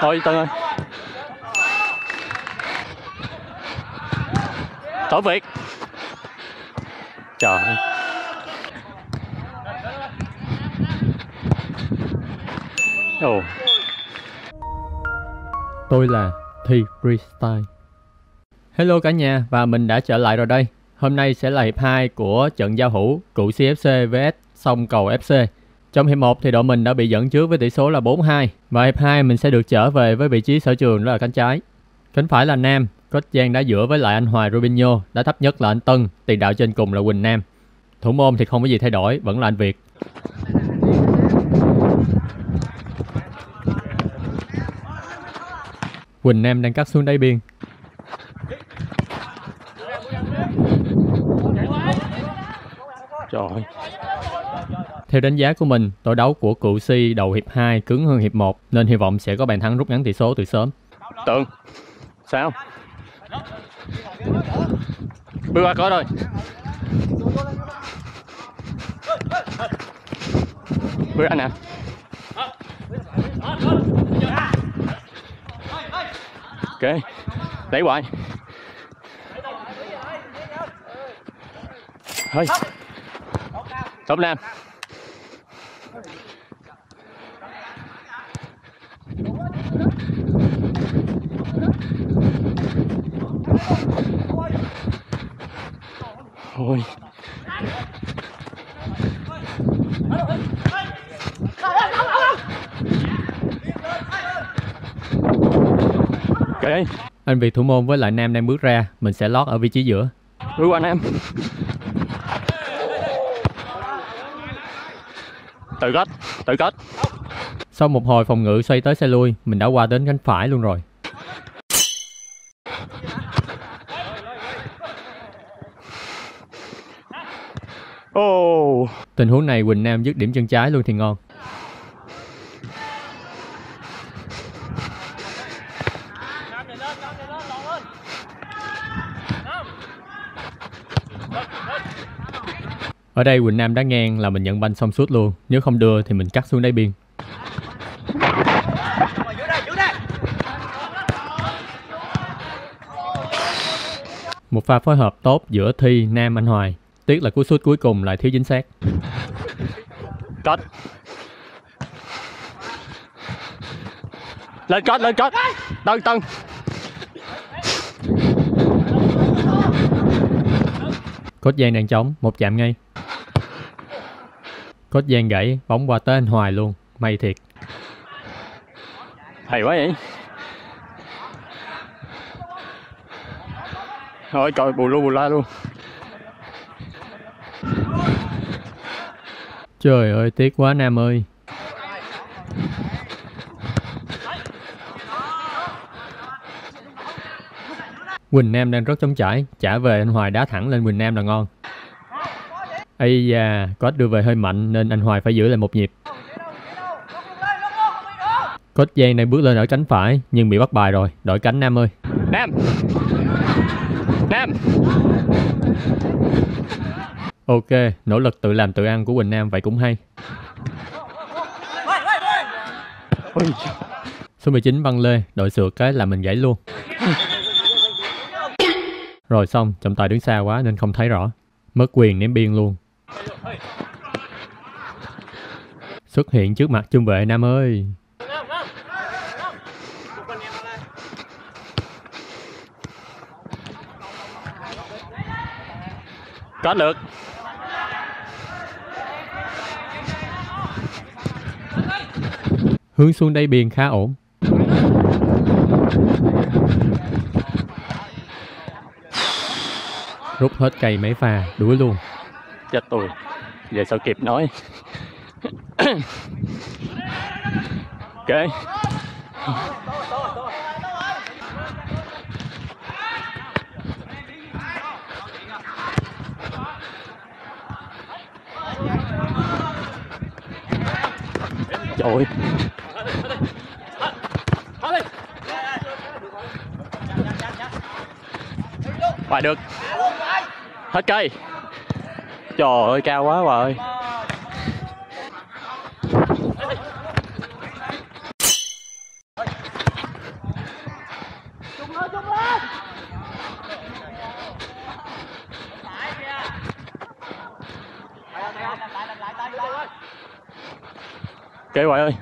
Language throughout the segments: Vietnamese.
thôi, tân ơi tổ việt trời ơi oh. Tôi là Thi Freestyle. Hello cả nhà, và mình đã trở lại rồi đây. Hôm nay sẽ là hiệp 2 của trận giao hữu cụ CFC vs sông cầu FC. Trong hiệp 1 thì đội mình đã bị dẫn trước với tỷ số là 4-2 và hiệp 2 mình sẽ được trở về với vị trí sở trường đó là cánh trái. Cánh phải là Nam, Coach Giang đã giữa với lại anh Hoài Rubinho, đá thấp nhất là anh Tân, tiền đạo trên cùng là Quỳnh Nam. Thủ môn thì không có gì thay đổi, vẫn là anh Việt. Quỳnh Nam đang cắt xuống đáy biên. trời ơi theo đánh giá của mình, đội đấu của Cựu Si đầu hiệp 2 cứng hơn hiệp 1 nên hy vọng sẽ có bàn thắng rút ngắn tỷ số từ sớm. tượng sao? Bước qua có rồi. Bước anh nè. Ok đẩy hoài. Thôi, top nam. Thôi Anh Việt thủ môn với lại Nam đang bước ra, mình sẽ lót ở vị trí giữa. qua anh em tự kết tự kết Sau một hồi phòng ngự xoay tới xoay lui, mình đã qua đến cánh phải luôn rồi. Oh. Tình huống này Quỳnh Nam dứt điểm chân trái luôn thì ngon. Ở đây Quỳnh Nam đá ngang là mình nhận banh xong suốt luôn. Nếu không đưa thì mình cắt xuống đáy biên. Một pha phối hợp tốt giữa Thi, Nam, Anh Hoài. Tiếc là cú sút cuối cùng lại thiếu chính xác. kết lên kết lên kết tân tân Cốt Giang đang trống, một chạm ngay. Cốt Giang gãy, bóng qua tới anh Hoài luôn. May thiệt. hay quá vậy thôi coi bù lu bù la luôn Trời ơi, tiếc quá Nam ơi. Quỳnh Nam đang rất chống chải, trả về anh Hoài đá thẳng lên Quỳnh Nam là ngon. Ây da, Cốt đưa về hơi mạnh nên anh Hoài phải giữ lại một nhịp. Cốt Giang đang bước lên ở cánh phải nhưng bị bắt bài rồi, đổi cánh Nam ơi. nam nam Ok, nỗ lực tự làm tự ăn của Quỳnh Nam vậy cũng hay. ôi Số 19 băng lê, đội sượt cái là mình gãy luôn. Rồi xong, trọng tài đứng xa quá nên không thấy rõ. Mất quyền ném biên luôn. Xuất hiện trước mặt trung vệ Nam ơi. Có được Hướng xuống đáy biển khá ổn. Rút hết cây mấy pha, đuổi luôn. chết tôi giờ sao kịp nói ok trời ơi Bài được. Hết cây. Trời ơi cao quá bà ơi. Kế okay, ơi.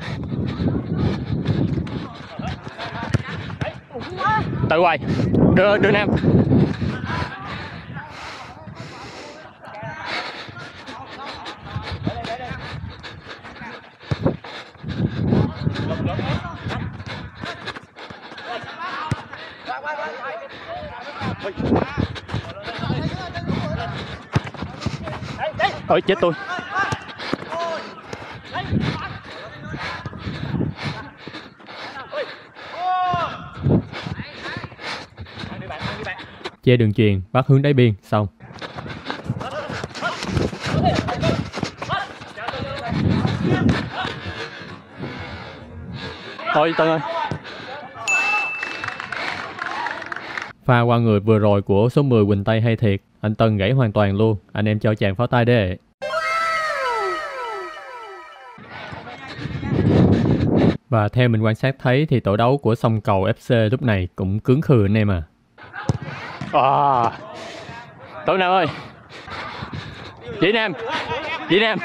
Tự quay. Đưa đưa nam. Ôi chết tôi. Che đường truyền, bắt hướng đáy biên, xong. thôi tân ơi Pha qua người vừa rồi của số 10 Quỳnh Tây hay thiệt. Anh Tân gãy hoàn toàn luôn. Anh em cho chàng pháo tay đê. Và theo mình quan sát thấy thì tổ đấu của sông cầu FC lúc này cũng cứng khừ anh em à. Ờ. à tối nam ơi? Chị nam. Chị nam.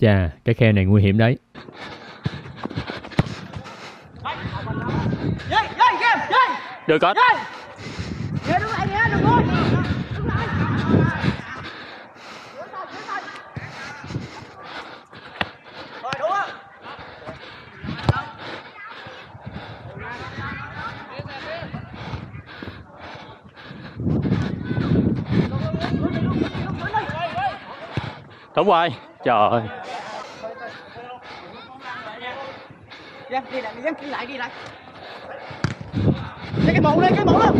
Chà, cái khe này nguy hiểm đấy. Được hết đúng rồi. Trời ơi. Ghi lại, ghi lại, ghi lại. Cái mũ lên, cái mũ lên.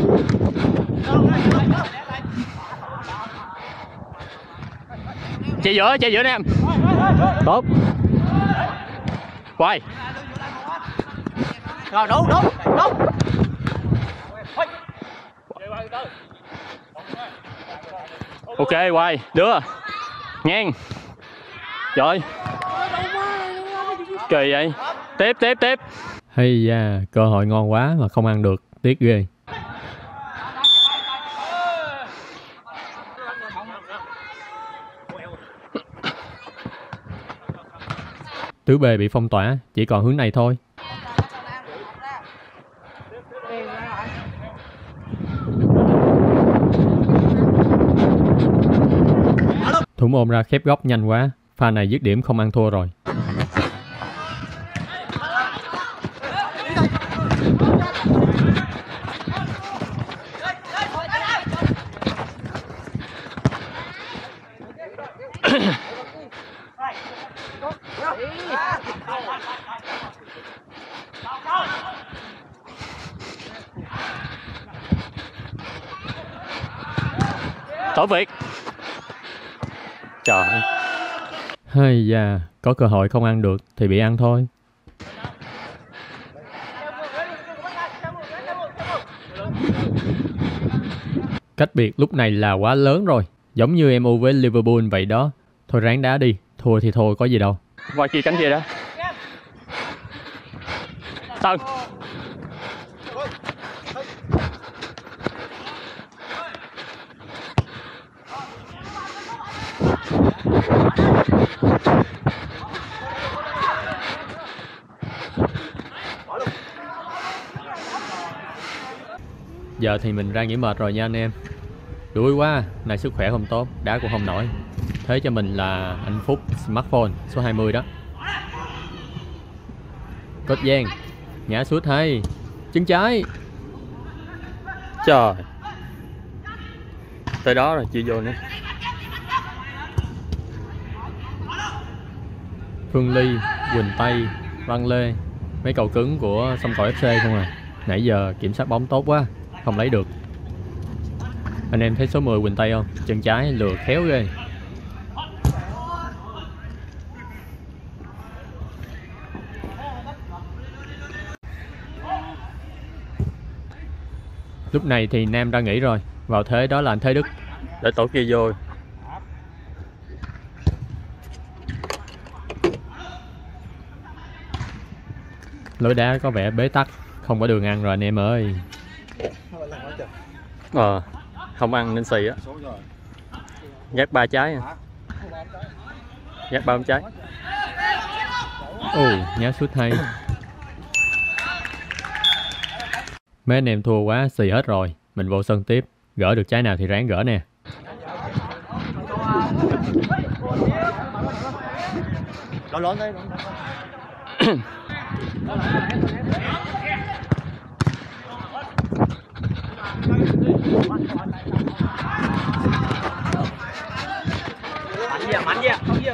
chạy giữa chạy giữa nam tốt. Quay. Rồi đủ, đủ, đủ. ok quay. Đưa. Ngang. Trời kỳ vậy. Tiếp tiếp tiếp. Hay da, cơ hội ngon quá mà không ăn được. Tiếc ghê. Tứ bề bị phong tỏa, chỉ còn hướng này thôi. Thủ môn ra khép góc nhanh quá, pha này dứt điểm không ăn thua rồi. Tổ việt trời ơi Hay da, có cơ hội không ăn được thì bị ăn thôi. Cách biệt lúc này là quá lớn rồi, giống như MU với Liverpool vậy đó. Thôi ráng đá đi, thua thì thôi có gì đâu. qua kia cánh kia đó tân Giờ thì mình ra nghỉ mệt rồi nha anh em. Đuối quá, này sức khỏe không tốt, đá cũng không nổi. Thế cho mình là anh Phúc smartphone số 20 đó. Cốt Giang, ngã suốt hay, chân trái. trời tới đó rồi chưa vô nữa Phương Ly, Quỳnh Tây, Văn Lê. Mấy cầu cứng của sông cầu FC không à? Nãy giờ kiểm soát bóng tốt quá Không lấy được. Anh em thấy số 10 Quỳnh Tây không? Chân trái lừa khéo ghê. Lúc này thì Nam đã nghỉ rồi. Vào thế đó là anh Thế Đức. Để tổ kia vô. Lối đá có vẻ bế tắc không có đường ăn rồi anh em ơi. Ờ không ăn nên xì á. Nhát ba trái. À nhát ba trái. Ồ nhát sút hay. Mấy anh em thua quá xì hết rồi. Mình vô sân tiếp. Gỡ được trái nào thì ráng gỡ nè. Lớn lớn đấy. Không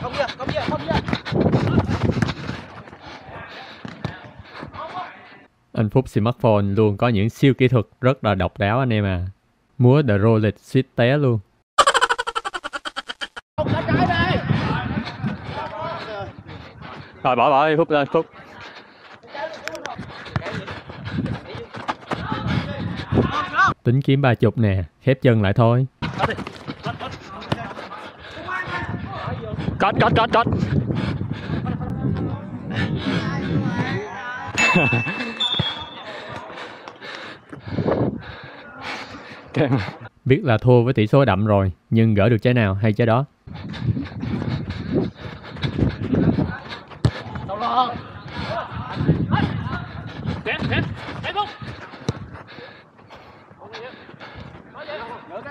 không không không anh Phúc smartphone luôn có những siêu kỹ thuật rất là độc đáo anh em à. Múa the Rolex suýt té luôn. Rồi, bỏ bỏ đi, Phúc lên Phúc. Tính kiếm ba chục nè khép chân lại thôi cốt cốt cốt Kèm. biết là thua với tỷ số đậm rồi nhưng gỡ được trái nào hay trái đó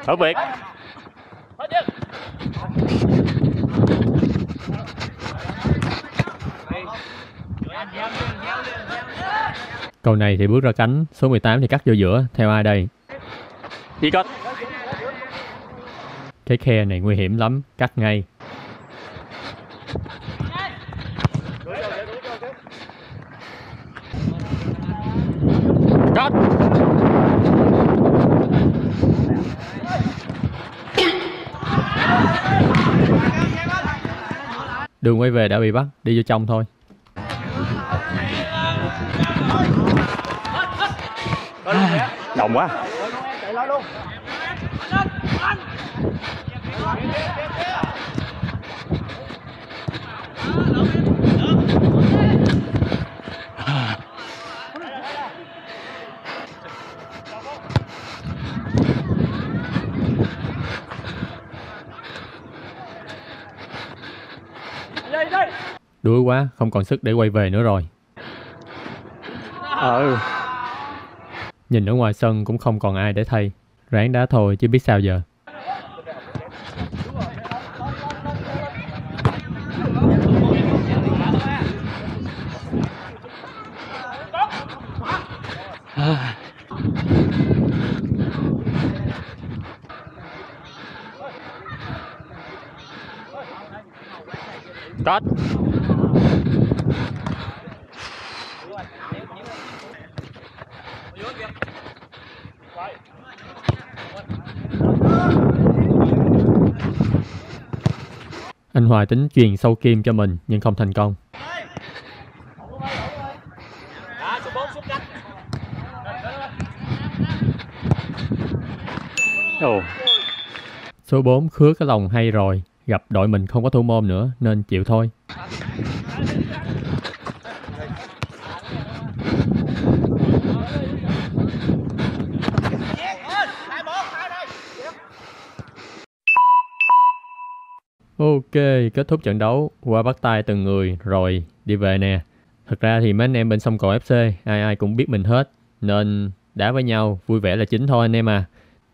Ở Việt cầu này thì bước ra cánh số 18 thì cắt vô giữa theo ai đây? Đi cốt cái khe này nguy hiểm lắm cắt ngay đường quay về đã bị bắt đi vô trong thôi. Đồng quá. Đuối quá không còn sức để quay về nữa rồi. Ừ. Nhìn ở ngoài sân cũng không còn ai để thay. Ráng đá thôi chứ biết sao giờ. Cốt anh Hoài tính truyền sâu kim cho mình nhưng không thành công Đó, số 4 xuống cánh. Ồ số 4 khứa cái lòng hay rồi gặp đội mình không có thủ môn nữa nên chịu thôi Hai một, hai đây. Ok, kết thúc trận đấu qua bắt tay từng người rồi đi về nè. Thật ra thì mấy anh em bên sông cầu FC ai ai cũng biết mình hết nên đá với nhau vui vẻ là chính thôi anh em à.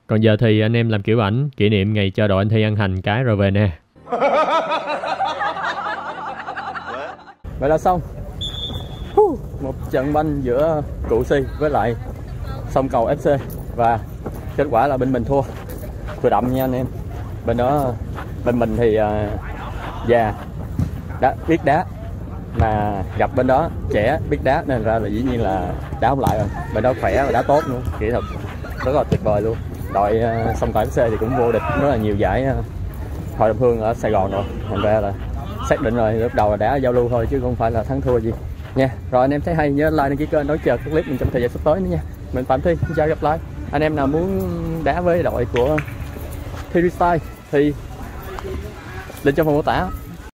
Còn giờ thì anh em làm kiểu ảnh kỷ niệm ngày cho đội anh Thi ăn hành cái rồi về nè. Vậy là xong. Một trận banh giữa cụ Si với lại sông cầu FC và kết quả là bên mình thua. Vừa đậm nha anh em. Bên đó bên mình thì à, già đã biết đá. Mà gặp bên đó trẻ biết đá nên ra là dĩ nhiên là đá không lại rồi. Bên đó khỏe và đá tốt luôn kỹ thuật rất là tuyệt vời luôn. Đội à, uh, sông cầu FC thì cũng vô địch rất là nhiều giải à, uh, hội đồng hương ở Sài Gòn rồi. Thành ra là xác định rồi lúc đầu là đá giao lưu thôi chứ không phải là thắng thua gì. Nha rồi anh em thấy hay nhớ like đăng ký kênh đón chờ các clip mình trong thời gian sắp tới nữa nha. Mình phạm thi xin chào gặp lại. Anh em nào muốn đá với đội của Thi Style thì lên trong phần mô tả.